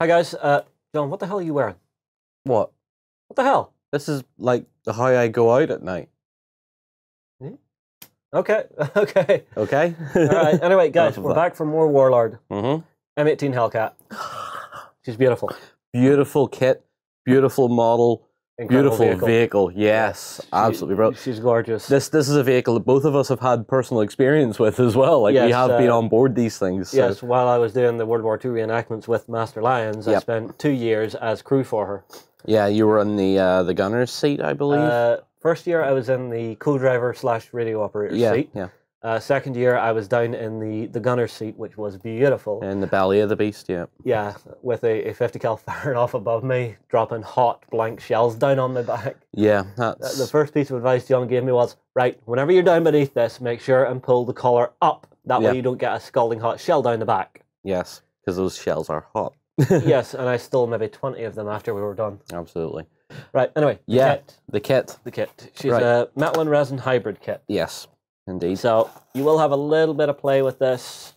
Hi guys, uh, John, what the hell are you wearing? What? What the hell? This is like the how I go out at night. Okay, okay. Okay. All right. Anyway, guys, we're that. back for more Warlord hmm M18 Hellcat. She's beautiful. Beautiful kit, beautiful model, Incredible beautiful vehicle. Yes, She- absolutely, bro. She's gorgeous. This this is a vehicle that both of us have had personal experience with as well. Like we Yes, have been uh, on board these things. so- yes, while I was doing the World War II reenactments with Master Lions, I spent two years as crew for her. Yeah, you were in the uh, the gunner's seat, I believe. Uh, first year, I was in the co-driver slash radio operator yeah, seat. yeah. Uh, second year, I was down in the the gunner seat, which was beautiful. In the belly of the beast. Yeah. Yeah, with a, a 50 cal firing off above me, dropping hot blank shells down on my back. Yeah, Uh, that's The first piece of advice John gave me was right, whenever you're down beneath this, make sure and pull the collar up. That Yeah. way you don't get a scalding hot shell down the back. yes, because those shells are hot. yes, and I stole maybe 20 of them after we were done. Absolutely. Right, anyway, the Yeah. kit. The kit. The kit. She's Right. a metal and resin hybrid kit. Yes, indeed. So you will have a little bit of play with this,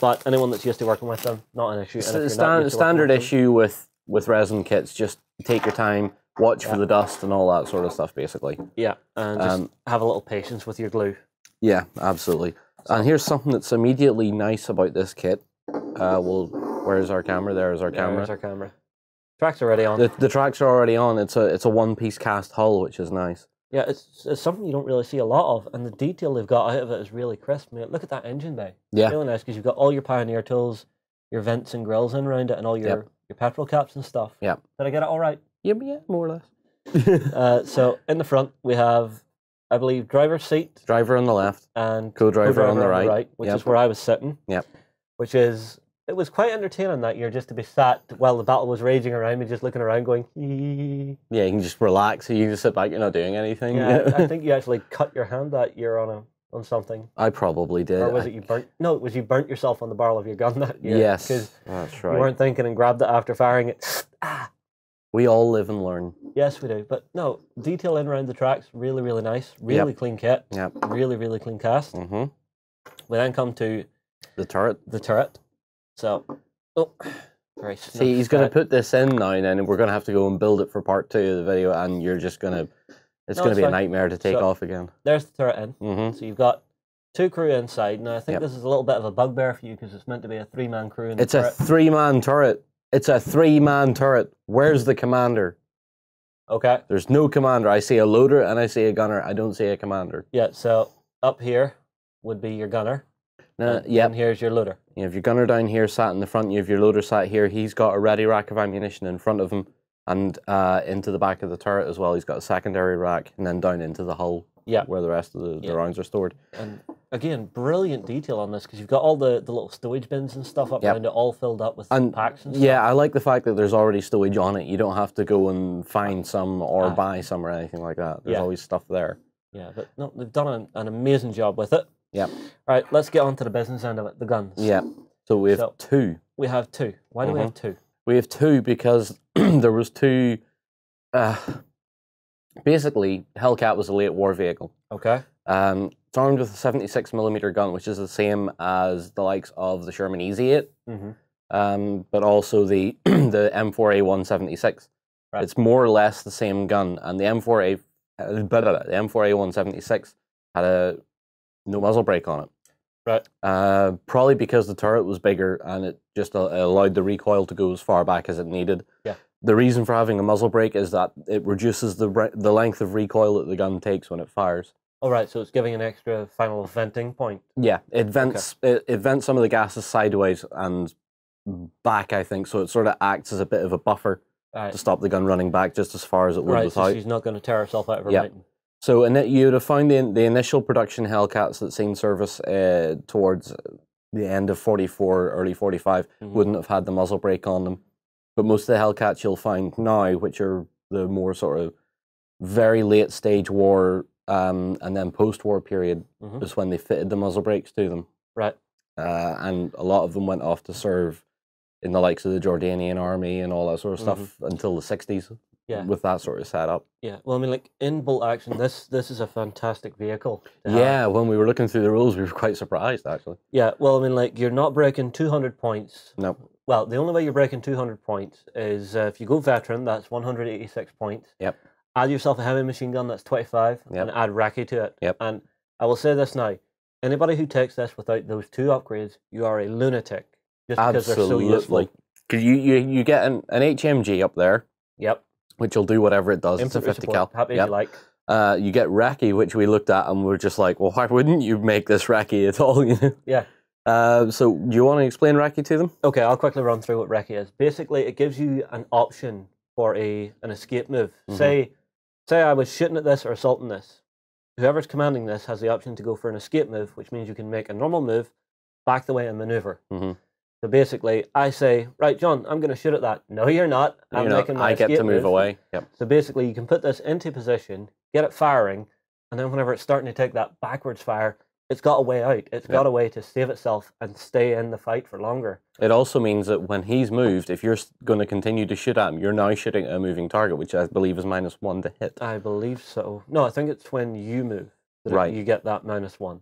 but anyone that's used to working with them, not an issue. And if S- you're not Stan- used to working standard with issue with with resin kits. Just take your time, watch Yeah. for the dust and all that sort of stuff. Basically. Yeah, and just Um, have a little patience with your glue. Yeah, absolutely. And here's something that's immediately nice about this kit. Uh, well, where's our camera? There is our camera. There's our camera. Track's are already on. The, the tracks are already on. It's a it's a one piece cast hull, which is nice. Yeah, it's, it's something you don't really see a lot of, and the detail they've got out of it is really crisp. Man, look at that engine bay. Yeah, Really nice because you've got all your Pioneer tools, your vents and grills in around it, and all your, Yep. your petrol caps and stuff. Yeah. Did I get it all right? yeah, yeah, more or less. Uh, so in the front we have, I believe, driver's seat Driver on the left, and co-driver on the right. which Yep. is where I was sitting. Yep. Which is it was quite entertaining that year just to be sat while the battle was raging around me, just looking around, going. "Hee." Yeah, you can just relax. You can just sit back. You're not doing anything. Yeah, I think you actually cut your hand that year on a on something. I probably did. Or was I- it you burnt? No, it was you burnt yourself on the barrel of your gun that year. Yes, because that's You weren't thinking and grabbed it after firing it. ah, We all live and learn. yes, we do. But no, detail in around the tracks, really, really nice. Really clean kit. Yep. Really, really clean cast. Mm -hmm. We then come to The turret. the turret. So, oh. See, he's going to put this in now, and then we're going to have to go and build it for part two of the video, and you're just going to. It's No, going to be a nightmare to take So- off again. There's the turret in. hmm So you've got two crew inside. Now I think Yep. this is a little bit of a bugbear for you because it's meant to be a three-man crew in the It's a turret. three man turret. It's a three man turret. Where's the commander? okay. There's no commander. I see a loader and I see a gunner. I don't see a commander. Yeah. So up here would be your gunner. Yep. And here's your loader. You have your gunner down here, sat in the front. You have your loader sat here. He's got a ready rack of ammunition in front of him, and uh, into the back of the turret as well. He's got a secondary rack, and then down into the hull, Yeah. where the rest of the, Yeah. the rounds are stored. And again, brilliant detail on this because you've got all the, the little stowage bins and stuff up Yep. around it, all filled up with And packs and stuff. Yeah, I like the fact that there's already stowage on it. You don't have to go and find some or Ah. buy some or anything like that. There's Yeah. always stuff there. Yeah, but no, they've done an, an amazing job with it. Yep. All right, let's get on to the business end of it, the guns. Yeah. So we have So- two. We have two. Why do we have two? We have two because there was two. Uh, basically, Hellcat was a late war vehicle. Okay. Um, it's armed with a 76 millimeter gun, which is the same as the likes of the Sherman Easy 8, Mm-hmm. um, but also the the M4A176. Right. It's more or less the same gun, and the M4A uh, the M4A176 had a no muzzle brake on it. Right. Uh, probably because the turret was bigger and it just uh, allowed the recoil to go as far back as it needed. Yeah. The reason for having a muzzle brake is that it reduces the re- the length of recoil that the gun takes when it fires. All right, so it's giving an extra final venting point. Yeah, it vents it, it vents some of the gases sideways and back. I think so. It sort of acts as a bit of a buffer right. to stop the gun running back just as far as it would Right, so she's not going to tear herself out of her mountain. So in it, you would have found the, the initial production Hellcats that seen service uh, towards the end of 44, early 45, Mhm. wouldn't have had the muzzle brake on them. But most of the Hellcats you'll find now, which are the more sort of very late stage war um, and then post war period, Mhm. is when they fitted the muzzle brakes to them. Right. Uh, and a lot of them went off to serve in the likes of the Jordanian army and all that sort of stuff until the 60s Yeah. with that sort of setup. Yeah. Well, I mean, like in bolt action, this this is a fantastic vehicle. to have. Yeah, when we were looking through the rules, we were quite surprised actually. Yeah. Well, I mean, like you're not breaking 200 points No. well, the only way you're breaking 200 points is uh, if you go veteran, that's 186 points. Yep. Add yourself a heavy machine gun, that's 25, Yep. and add Recce to it. Yep. And I will say this now anybody who takes this without those two upgrades, you are a lunatic. Just because they're so useful. Absolutely. Because you, you, you get an, an HMG up there, Yep. Which will do whatever it does. It's a 50 support, cal. Happy Yep. you like. Uh, you get Recce, which we looked at and we're just like, well, why wouldn't you make this Recce at all? You know? Yeah. Uh, so do you want to explain Recce to them? Okay, I'll quickly run through what Recce is. Basically, it gives you an option for a an escape move. Mhm. Say, say I was shooting at this or assaulting this. Whoever's commanding this has the option to go for an escape move, which means you can make a normal move, back the way and maneuver. Mhm. So basically, I say, right, John, I'm going to shoot at that. No, you're not. I'm You know, making my I get to move away. Yep. So basically, you can put this into position, get it firing, and then whenever it's starting to take that backwards fire, it's got a way out. It's Yeah. got a way to save itself and stay in the fight for longer. It also means that when he's moved, if you're going to continue to shoot at him, you're now shooting at a moving target, which I believe is minus one to hit. I believe so. No, I think it's when you move that Right. you get that minus one.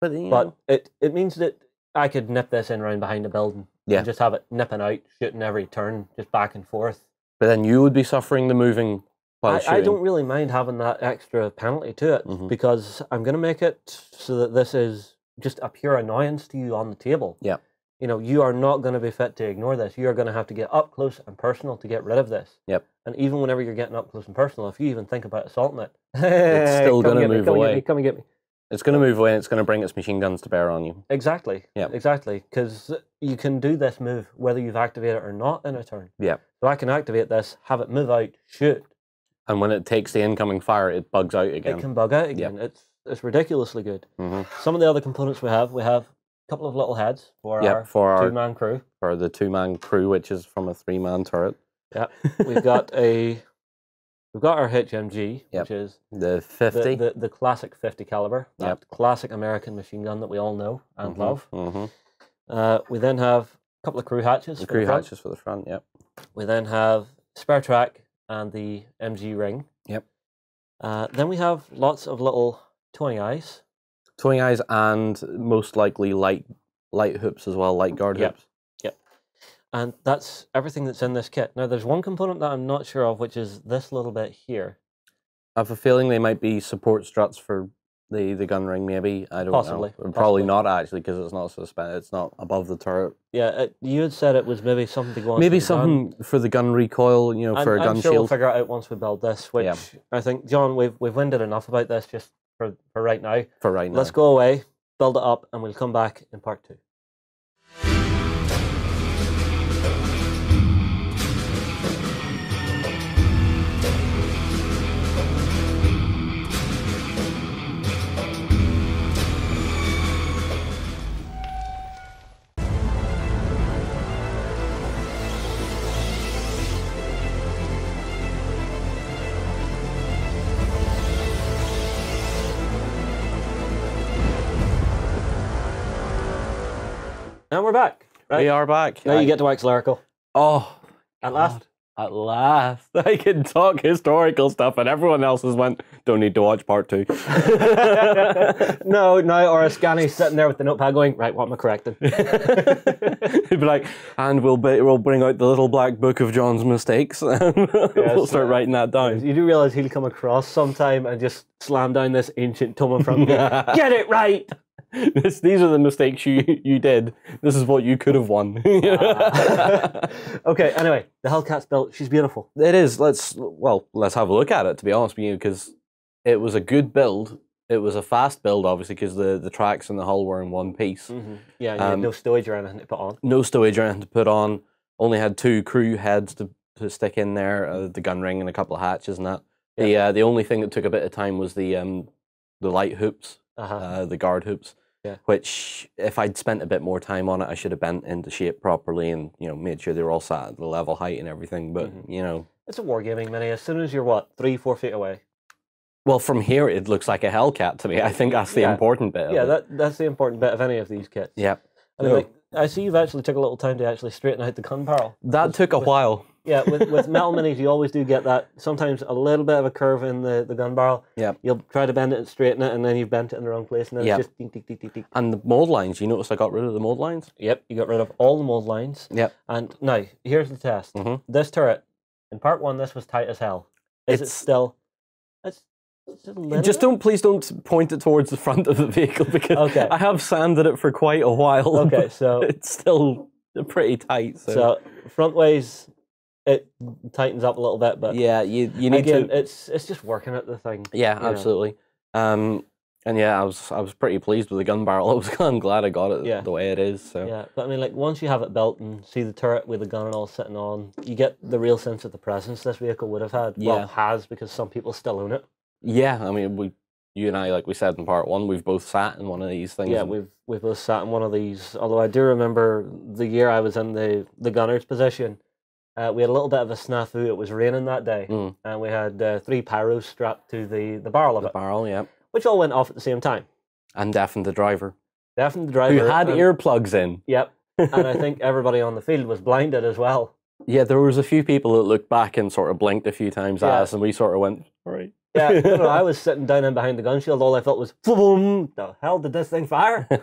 But, you But it, it means that I could nip this in round behind the building. Yeah. And just have it nipping out, shooting every turn, just back and forth. but then you would be suffering the moving while I, shooting. I don't really mind having that extra penalty to it Mhm. because I'm going to make it so that this is just a pure annoyance to you on the table. Yeah. You know, you are not going to be fit to ignore this. You are going to have to get up close and personal to get rid of this. Yep. And even whenever you're getting up close and personal, if you even think about assaulting it, it's still come gonna get me, move come away. Me, come and get me. It's going to move away and it's going to bring its machine guns to bear on you. Exactly. Yeah. Exactly. Because you can do this move whether you've activated it or not in a turn. Yeah. So I can activate this, have it move out, shoot. And when it takes the incoming fire, it bugs out again. It can bug out again. It's it's ridiculously good. hmm Some of the other components we have, we have a couple of little heads for Yep, our for our two man crew. for the two man crew, which is from a three man turret. Yeah. We've got a we've got our HMG, Yep. which is The the, 50. the, the classic 50 caliber, that Yep. classic American machine gun that we all know and Mhm, love. mhm. Uh, we then have a couple of crew hatches. The crew front. hatches for the front, yep. We then have spare track and the MG ring. Yep. Uh, then we have lots of little towing eyes. Towing eyes and most likely light light hoops as well, light guard Yep. hoops. And that's everything that's in this kit. Now, there's one component that I'm not sure of, which is this little bit here. I have a feeling they might be support struts for the, the gun ring, maybe. I don't Possibly, know. Probably possibly. not actually, because it's not suspended. It's not above the turret. Yeah, it, you had said it was maybe something to go on. maybe the gun. something for the gun recoil, you know, I'm, for a I'm gun sure we'll figure it out once we build this. Which Yeah. I think, John, we've we've winded enough about this just for, for right now. for right now. Let's go away, build it up, and we'll come back in part two. And we're back. Right. We are back. Now you get to wax lyrical. Oh, At last. At last. I can talk historical stuff, and everyone else has went, don't need to watch part two. no, no, or Scanny's sitting there with the notepad going, right, what am I correcting? He'd be like, and we'll be, we'll bring out the little black book of John's mistakes, and we'll start uh, writing that down. you do realize he'll come across sometime and just slam down this ancient tome in front of me. Get it right! this, these are the mistakes you you did. This is what you could have won. okay, anyway, the Hellcat's built. She's beautiful. it is. Let's well, let's have a look at it. To be honest with you, because it was a good build. It was a fast build, obviously, because the the tracks and the hull were in one piece. Yeah, you had Um, no stowage or anything to put on. No stowage or anything to put on. Only had two crew heads to, to stick in there, uh, the gun ring and a couple of hatches and that. The uh, the only thing that took a bit of time was the um the light hoops, Uh-huh. uh, the guard hoops. Yeah. Which, if I'd spent a bit more time on it, I should have bent into shape properly and you know made sure they were all sat at the level height and everything. But Mhm. you know, it's a wargaming mini. As soon as you're, what, three, four feet away? well, from here it looks like a Hellcat to me. I think that's the Yeah. important bit. Yeah, that, that's the important bit of any of these kits. yeah. I No. like, I see you've actually took a little time to actually straighten out the gun barrel. That took a while. Yeah, with, with metal minis, you always do get that. Sometimes a little bit of a curve in the, the gun barrel. Yeah. You'll try to bend it and straighten it, and then you've bent it in the wrong place, and then Yep. it's just ding, ding, ding, ding, ding. And the mold lines, you notice I got rid of the mold lines? Yep, you got rid of all the mold lines. Yep. And now, here's the test. Mhm. This turret, in part one, this was tight as hell. Is it still? It's, it's Just don't, please don't point it towards the front of the vehicle because Okay. I have sanded it for quite a while. Okay, so it's still pretty tight. So, so front ways, it tightens up a little bit, but yeah, you you need again, to. it's it's just working at the thing. Yeah, you know. absolutely. Um, and yeah, I was I was pretty pleased with the gun barrel. I was I'm glad I got it Yeah. the way it is. So Yeah, but I mean, like once you have it built and see the turret with the gun and all sitting on, you get the real sense of the presence this vehicle would have had. Yeah. Well, has because some people still own it. yeah, I mean we. You and I, like we said in part one, we've both sat in one of these things. Yeah, we've we've both sat in one of these. Although I do remember the year I was in the the gunner's position, uh, we had a little bit of a snafu. It was raining that day, Mm. and we had uh, three pyros strapped to the the barrel of the it, barrel, yeah, which all went off at the same time. and deafened the driver Deafened the driver who had and- earplugs in. Yep, and I think everybody on the field was blinded as well. Yeah, there was a few people that looked back and sort of blinked a few times at us, and we sort of went, "All right." Yeah, no, no, I was sitting down in behind the gun shield. All I felt was, boom! The hell did this thing fire?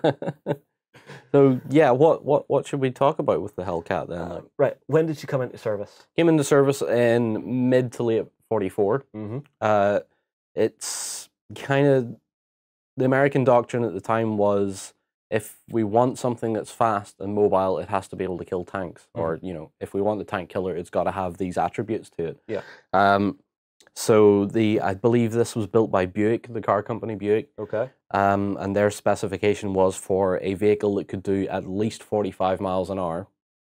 so yeah, what what what should we talk about with the Hellcat then? Uh, Like, right. When did she come into service? came into service in mid to late forty four. Mm-hmm. Uh, it's kind of the American doctrine at the time was if we want something that's fast and mobile, it has to be able to kill tanks. Or you know, if we want the tank killer, it's got to have these attributes to it. Yeah. Um, so the I believe this was built by Buick, the car company Buick, Okay. um, and their specification was for a vehicle that could do at least forty five miles an hour.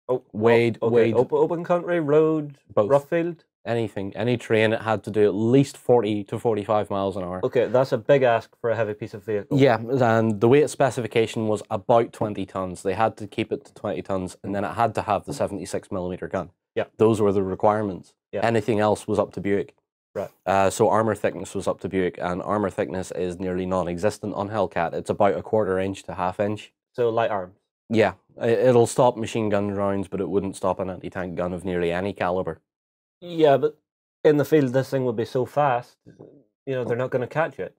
Oh, Wade, okay. Open, open country, road, both rough field. anything, any train, it had to do at least forty to forty five miles an hour. Okay, that's a big ask for a heavy piece of vehicle. Yeah, and the weight specification was about 20 tons. They had to keep it to 20 tons, and then it had to have the 76 millimeter gun. Yeah. Those were the requirements. Yeah. Anything else was up to Buick. Right. Uh, so armor thickness was up to Buick, and armor thickness is nearly non-existent on Hellcat. It's about a quarter inch to half inch. So light arms. Yeah, it'll stop machine gun rounds, but it wouldn't stop an anti-tank gun of nearly any caliber. Yeah, but in the field, this thing would be so fast. You know, they're not going to catch it.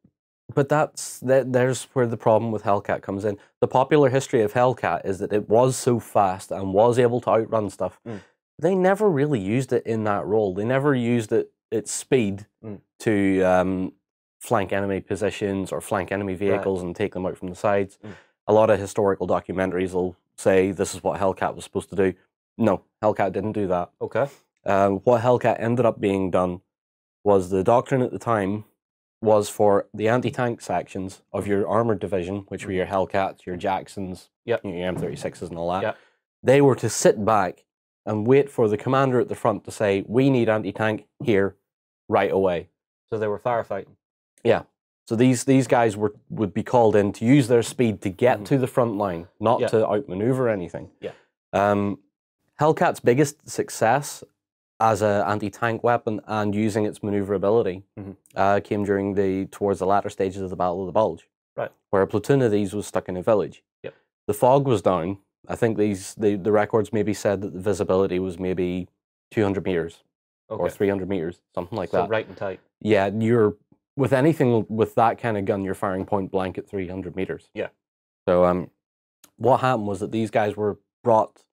But that's that. There's where the problem with Hellcat comes in. The popular history of Hellcat is that it was so fast and was able to outrun stuff. Mm. They never really used it in that role. They never used it its speed Mm. to um, flank enemy positions or flank enemy vehicles and take them out from the sides. Mm. A lot of historical documentaries will say this is what Hellcat was supposed to do. No, Hellcat didn't do that. Okay. Um, what Hellcat ended up being done was the doctrine at the time was for the anti-tank sections of your armored division, which were your Hellcats, your Jacksons, Yep. your M36s and all that. Yep. They were to sit back and wait for the commander at the front to say, "We need anti-tank here, right away." So they were firefighting. Yeah. So these these guys were would be called in to use their speed to get Mhm. to the front line, not Yeah. to outmaneuver anything. Yeah. Um, Hellcat's biggest success as an anti-tank weapon and using its maneuverability Mhm. uh, came during the towards the latter stages of the Battle of the Bulge, Right. where a platoon of these was stuck in a village. Yep. The fog was down. I think these the, the records maybe said that the visibility was maybe 200 meters Okay. or 300 meters, something like so that right and tight. yeah, you're with anything with that kind of gun, you're firing point blank at 300 meters. Yeah. So um, what happened was that these guys were brought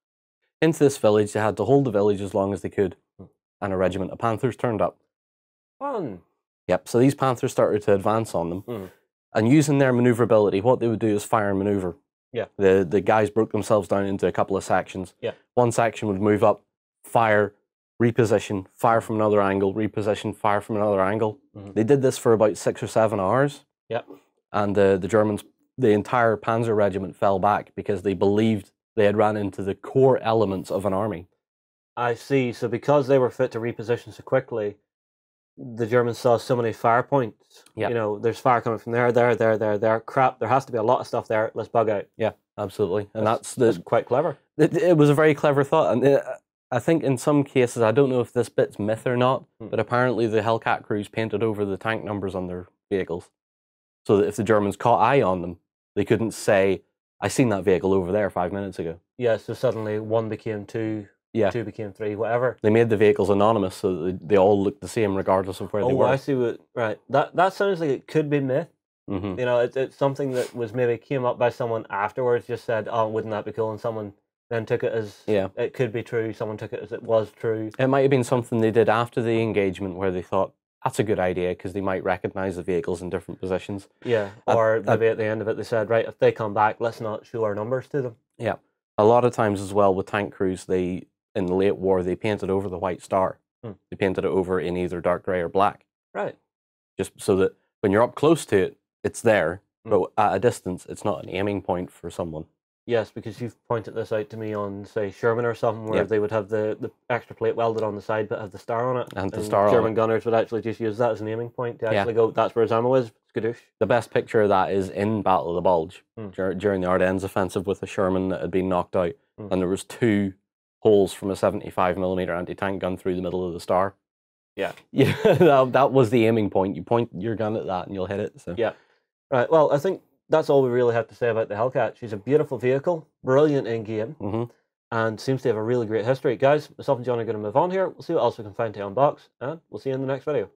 into this village. They had to hold the village as long as they could, Hmm. and a regiment of Panthers turned up. Fun. Yep. So these Panthers started to advance on them, Mhm. and using their maneuverability, what they would do is fire and maneuver. Yeah. The the guys broke themselves down into a couple of sections. Yeah. One section would move up, fire, reposition, fire from another angle, reposition, fire from another angle. Mhm. They did this for about six or seven hours. Yep. And the the Germans, the entire Panzer regiment fell back because they believed they had ran into the core elements of an army. I see. So because they were fit to reposition so quickly, the Germans saw so many fire points. Yeah. You know, there's fire coming from there, there, there, there, there. Crap, there has to be a lot of stuff there. Let's bug out. Yeah, absolutely. And That's- that's, That's the quite clever. it, it was a very clever thought. And uh I think in some cases, I don't know if this bit's myth or not, Hmm. but apparently the Hellcat crews painted over the tank numbers on their vehicles, so that if the Germans caught eye on them, they couldn't say, "I seen that vehicle over there five minutes ago." Yeah. So suddenly one became two, Yeah. two became three, whatever. They made the vehicles anonymous so that they, they all looked the same regardless of where they Oh, were. I see what. Right, that that sounds like it could be myth. hmm You know, it's it's something that was maybe came up by someone afterwards. Just said, "Oh, wouldn't that be cool?" And someone then took it as Yeah. it could be true. Someone took it as it was true. It might have been something they did after the engagement where they thought that's a good idea because they might recognize the vehicles in different positions. Yeah, or I- maybe at the end of it they said, "Right, if they come back, let's not show our numbers to them." Yeah, a lot of times as well with tank crews, they in the late war they painted over the white star. Hmm. They painted it over in either dark grey or black, Right. just so that when you're up close to it, it's there, Hmm. but at a distance, it's not an aiming point for someone. Yes, because you've pointed this out to me on, say, Sherman or something, where Yeah. they would have the, the extra plate welded on the side but have the star on it. And the star on German gunners would actually just use that as an aiming point to Yeah. actually go, that's where his ammo is. Skadoosh. The best picture of that is in Battle of the Bulge Hmm. dur- during the Ardennes offensive with a Sherman that had been knocked out, Hmm. and there was two holes from a 75 millimeter anti-tank gun through the middle of the star. Yeah. Yeah, that, that was the aiming point. You point your gun at that and you'll hit it. So Yeah. Right, well, I think that's all we really have to say about the Hellcat. She's a beautiful vehicle, brilliant in game, hmm and seems to have a really great history. Guys, myself and John are going to move on here. We'll see what else we can find to unbox, and we'll see you in the next video.